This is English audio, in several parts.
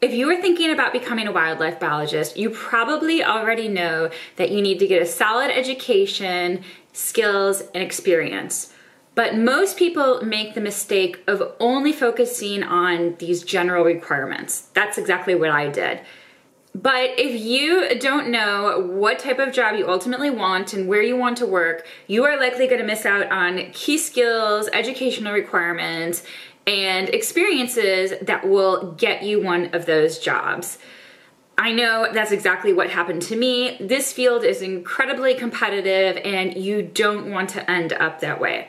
If you are thinking about becoming a wildlife biologist, you probably already know that you need to get a solid education, skills, and experience. But most people make the mistake of only focusing on these general requirements. That's exactly what I did. But if you don't know what type of job you ultimately want and where you want to work, you are likely going to miss out on key skills, educational requirements, and experiences that will get you one of those jobs. I know that's exactly what happened to me. This field is incredibly competitive and you don't want to end up that way.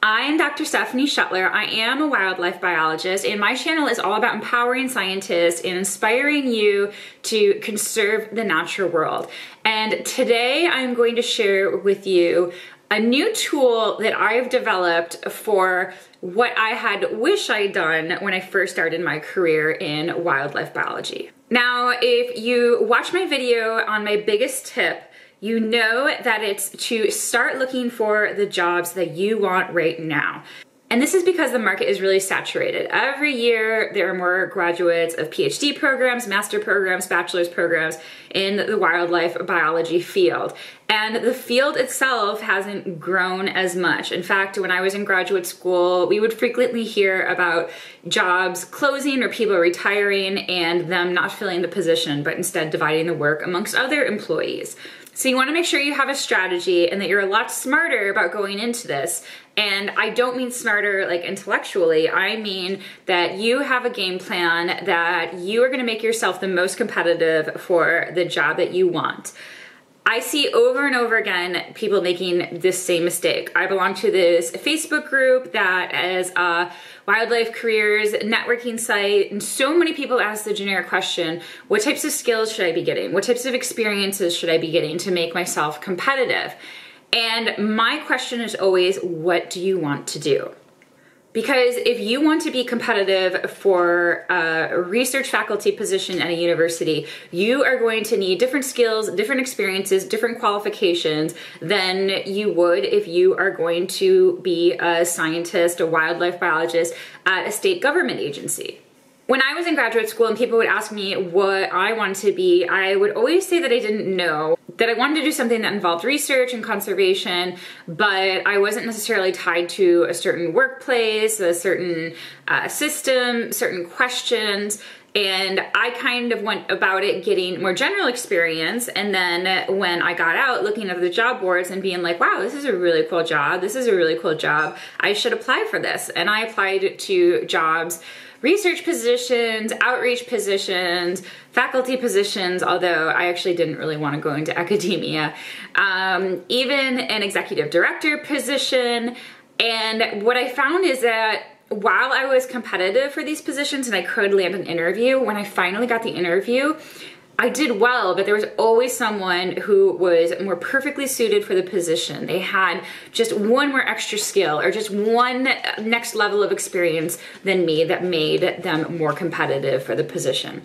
I am Dr. Stephanie Schuttler. I am a wildlife biologist, and my channel is all about empowering scientists and inspiring you to conserve the natural world. And today I'm going to share with you a new tool that I've developed for what I had wish I'd done when I first started my career in wildlife biology. Now, if you watch my video on my biggest tip, you know that it's to start looking for the jobs that you want right now. And this is because the market is really saturated. Every year, there are more graduates of PhD programs, master programs, bachelor's programs in the wildlife biology field. And the field itself hasn't grown as much. In fact, when I was in graduate school, we would frequently hear about jobs closing or people retiring and them not filling the position, but instead dividing the work amongst other employees. So you wanna make sure you have a strategy and that you're a lot smarter about going into this. And I don't mean smarter like intellectually, I mean that you have a game plan that you are gonna make yourself the most competitive for the job that you want. I see over and over again people making this same mistake. I belong to this Facebook group that is a uh, wildlife careers networking site, and so many people ask the generic question, what types of skills should I be getting? What types of experiences should I be getting to make myself competitive? And my question is always, what do you want to do? Because if you want to be competitive for a research faculty position at a university, you are going to need different skills, different experiences, different qualifications than you would if you are going to be a scientist, a wildlife biologist at a state government agency. When I was in graduate school and people would ask me what I wanted to be, I would always say that I didn't know that I wanted to do something that involved research and conservation, but I wasn't necessarily tied to a certain workplace, a certain uh, system, certain questions. And I kind of went about it getting more general experience. And then when I got out, looking at the job boards and being like, wow, this is a really cool job. This is a really cool job. I should apply for this. And I applied to jobs research positions, outreach positions, faculty positions, although I actually didn't really want to go into academia, um, even an executive director position. And what I found is that while I was competitive for these positions and I could land an interview, when I finally got the interview, I did well, but there was always someone who was more perfectly suited for the position. They had just one more extra skill or just one next level of experience than me that made them more competitive for the position.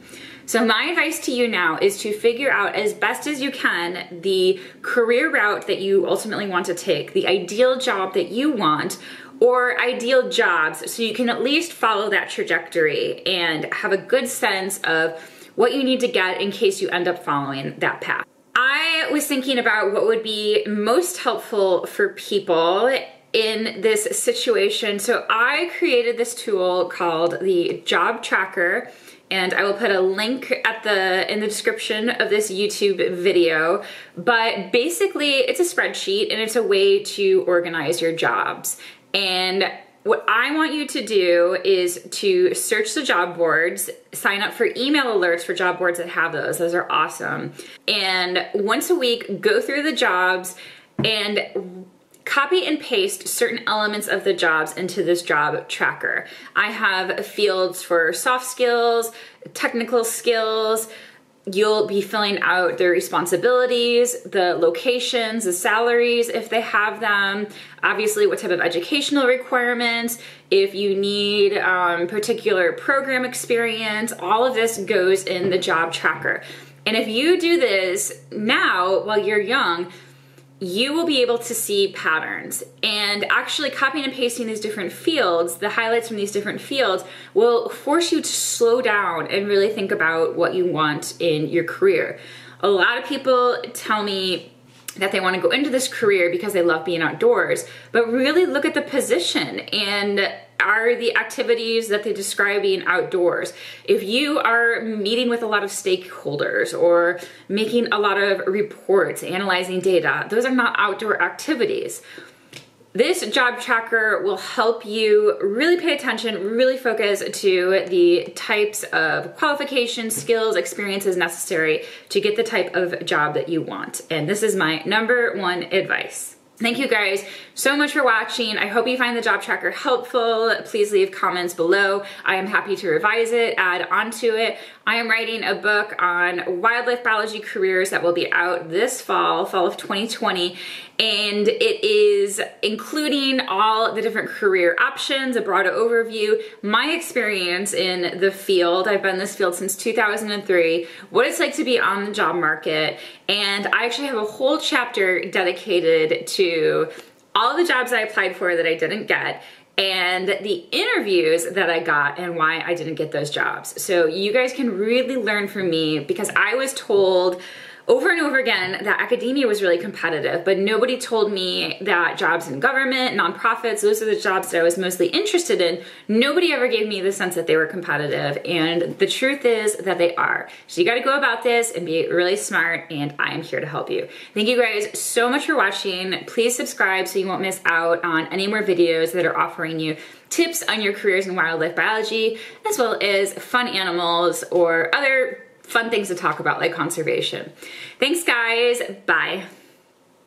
So my advice to you now is to figure out as best as you can the career route that you ultimately want to take, the ideal job that you want, or ideal jobs so you can at least follow that trajectory and have a good sense of what you need to get in case you end up following that path. I was thinking about what would be most helpful for people in this situation. So I created this tool called the Job Tracker and I will put a link at the in the description of this YouTube video. But basically, it's a spreadsheet and it's a way to organize your jobs. And what I want you to do is to search the job boards, sign up for email alerts for job boards that have those. Those are awesome. And once a week, go through the jobs and copy and paste certain elements of the jobs into this job tracker. I have fields for soft skills, technical skills, you'll be filling out their responsibilities, the locations, the salaries if they have them, obviously what type of educational requirements, if you need um, particular program experience, all of this goes in the job tracker. And if you do this now while you're young, you will be able to see patterns. And actually copying and pasting these different fields, the highlights from these different fields, will force you to slow down and really think about what you want in your career. A lot of people tell me that they want to go into this career because they love being outdoors, but really look at the position and are the activities that they describe being outdoors. If you are meeting with a lot of stakeholders or making a lot of reports, analyzing data, those are not outdoor activities. This job tracker will help you really pay attention, really focus to the types of qualifications, skills, experiences necessary to get the type of job that you want. And this is my number one advice. Thank you guys so much for watching. I hope you find the job tracker helpful. Please leave comments below. I am happy to revise it, add onto it. I am writing a book on wildlife biology careers that will be out this fall, fall of 2020, and it is including all the different career options, a broad overview, my experience in the field. I've been in this field since 2003, what it's like to be on the job market, and I actually have a whole chapter dedicated to all the jobs I applied for that I didn't get and the interviews that I got and why I didn't get those jobs. So you guys can really learn from me because I was told over and over again that academia was really competitive, but nobody told me that jobs in government, nonprofits, those are the jobs that I was mostly interested in. Nobody ever gave me the sense that they were competitive, and the truth is that they are. So you gotta go about this and be really smart, and I am here to help you. Thank you guys so much for watching. Please subscribe so you won't miss out on any more videos that are offering you tips on your careers in wildlife biology, as well as fun animals or other fun things to talk about like conservation. Thanks guys, bye.